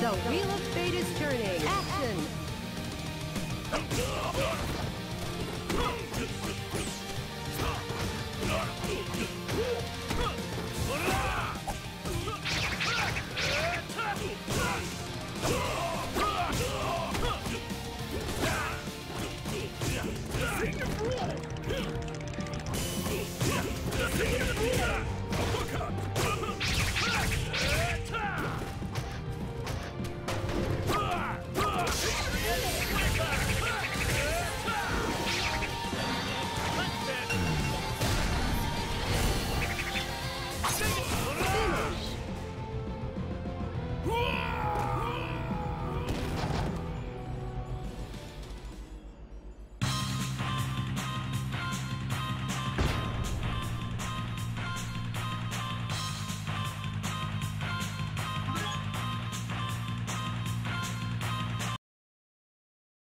The wheel of fate is turning. Action!